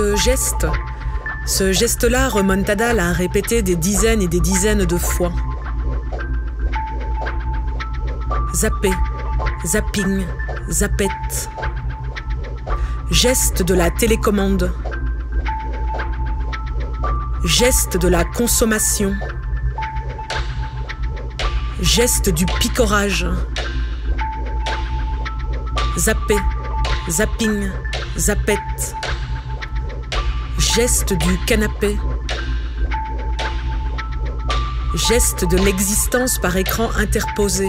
Ce geste, ce geste-là, Remontada l'a répété des dizaines et des dizaines de fois. Zapper, zapping, zappette. Geste de la télécommande. Geste de la consommation. Geste du picorage. Zapper, zapping, zappette. Geste du canapé. Geste de l'existence par écran interposé.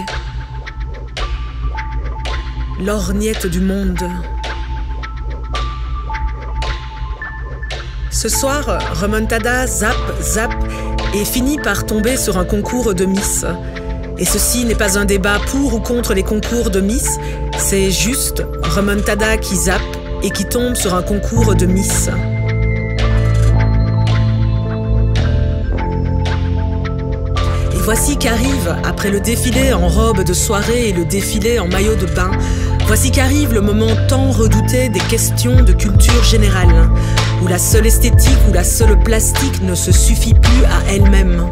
Lorgnette du monde. Ce soir, Remontada zap, zap et finit par tomber sur un concours de Miss. Et ceci n'est pas un débat pour ou contre les concours de Miss, c'est juste Remontada qui zappe et qui tombe sur un concours de Miss. Voici qu'arrive, après le défilé en robe de soirée et le défilé en maillot de bain, voici qu'arrive le moment tant redouté des questions de culture générale, où la seule esthétique ou la seule plastique ne se suffit plus à elle-même.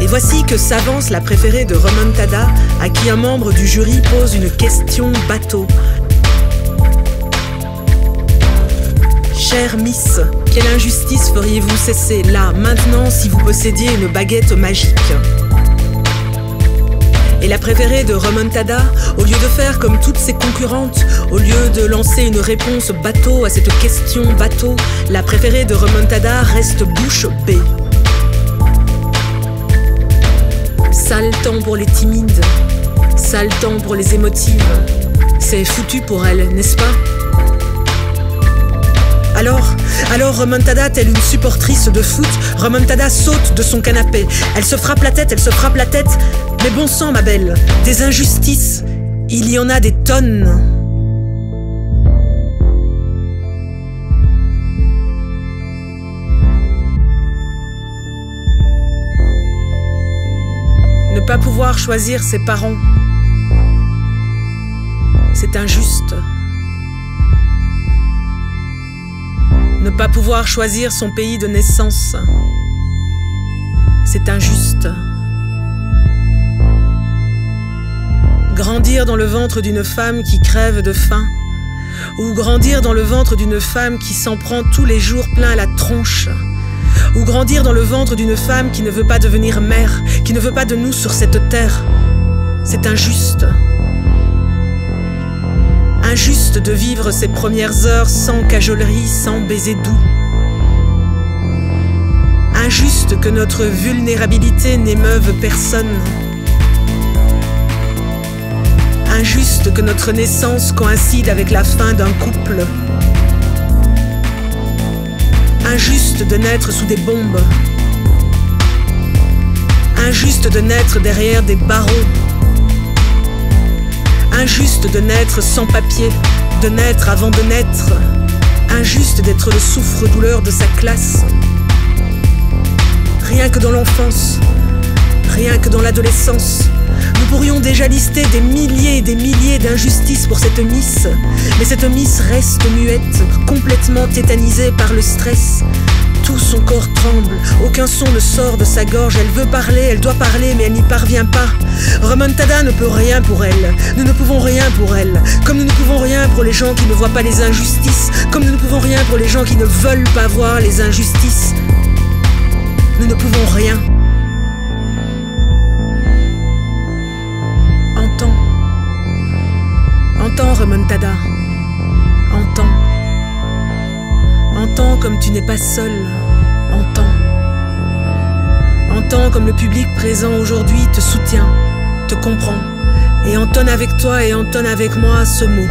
Et voici que s'avance la préférée de Remontada, à qui un membre du jury pose une question bateau. Chère Miss, quelle injustice feriez-vous cesser là, maintenant, si vous possédiez une baguette magique? Et la préférée de Remontada, au lieu de faire comme toutes ses concurrentes, au lieu de lancer une réponse bateau à cette question bateau, la préférée de Remontada reste bouche bée. Sale temps pour les timides, sale temps pour les émotives. C'est foutu pour elle, n'est-ce pas? Alors, alors Remontada, telle une supportrice de foot, Remontada saute de son canapé. Elle se frappe la tête, elle se frappe la tête. Mais bon sang, ma belle, des injustices, il y en a des tonnes. Ne pas pouvoir choisir ses parents, c'est injuste. Ne pas pouvoir choisir son pays de naissance, c'est injuste. Grandir dans le ventre d'une femme qui crève de faim, ou grandir dans le ventre d'une femme qui s'en prend tous les jours plein la tronche, ou grandir dans le ventre d'une femme qui ne veut pas devenir mère, qui ne veut pas de nous sur cette terre. C'est injuste. Injuste de vivre ces premières heures sans cajolerie, sans baiser doux. Injuste que notre vulnérabilité n'émeuve personne. Injuste que notre naissance coïncide avec la fin d'un couple. Injuste de naître sous des bombes. Injuste de naître derrière des barreaux. Injuste de naître sans papier, de naître avant de naître. Injuste d'être le souffre-douleur de sa classe. Rien que dans l'enfance, rien que dans l'adolescence, nous pourrions déjà lister des milliers et des milliers d'injustices pour cette Miss, mais cette Miss reste muette, complètement tétanisée par le stress. Tout son corps tremble, aucun son ne sort de sa gorge, elle veut parler, elle doit parler, mais elle n'y parvient pas. Remontada ne peut rien pour elle, nous ne pouvons rien pour elle, comme nous ne pouvons rien pour les gens qui ne voient pas les injustices, comme nous ne pouvons rien pour les gens qui ne veulent pas voir les injustices. Nous ne pouvons rien. Entends. Entends, Remontada. Entends. Entends comme tu n'es pas seul. Le public présent aujourd'hui te soutient, te comprend, et entonne avec toi et entonne avec moi ce mot.